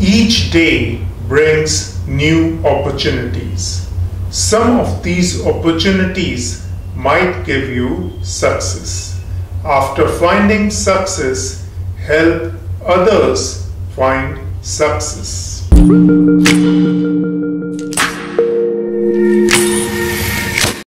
Each day brings new opportunities. Some of these opportunities might give you success. After finding success, help others find success.